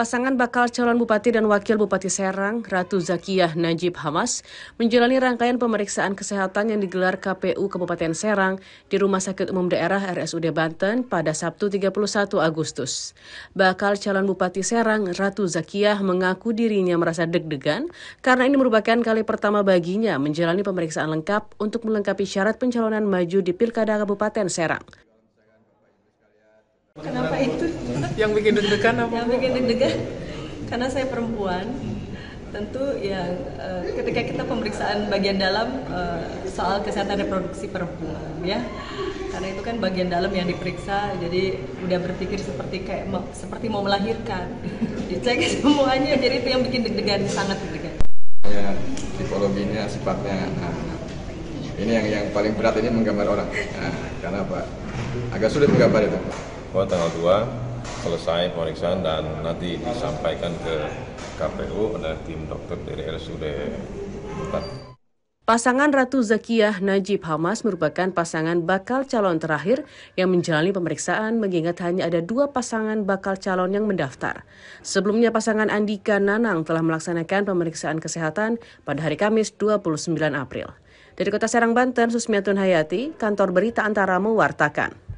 Pasangan bakal calon bupati dan wakil bupati Serang, Ratu Zakiyah Najib Hamas, menjalani rangkaian pemeriksaan kesehatan yang digelar KPU Kabupaten Serang di Rumah Sakit Umum Daerah RSUD Banten pada Sabtu 31 Agustus. Bakal calon bupati Serang, Ratu Zakiyah mengaku dirinya merasa deg-degan karena ini merupakan kali pertama baginya menjalani pemeriksaan lengkap untuk melengkapi syarat pencalonan maju di Pilkada Kabupaten Serang. Kenapa itu? Yang bikin deg-degan apa? Yang bikin deg-degan karena saya perempuan. Tentu ya ketika kita pemeriksaan bagian dalam uh, soal kesehatan reproduksi perempuan ya. Karena itu kan bagian dalam yang diperiksa jadi udah berpikir seperti kayak seperti mau melahirkan. Dicek semuanya jadi itu yang bikin deg-degan sangat deg-degan. Ya, tipologinya sifatnya nah, ini yang yang paling berat ini menggambar orang. Nah, karena apa? Agak sulit menggambar itu bahwa tanggal 2 selesai pemeriksaan dan nanti disampaikan ke KPU oleh tim dokter dari RSUD Bupat. Pasangan Ratu Zakiyah Najib Hamas merupakan pasangan bakal calon terakhir yang menjalani pemeriksaan mengingat hanya ada dua pasangan bakal calon yang mendaftar. Sebelumnya pasangan Andika Nanang telah melaksanakan pemeriksaan kesehatan pada hari Kamis 29 April. Dari Kota Serang, Banten, Susmiatun Hayati, Kantor Berita Antara mewartakan.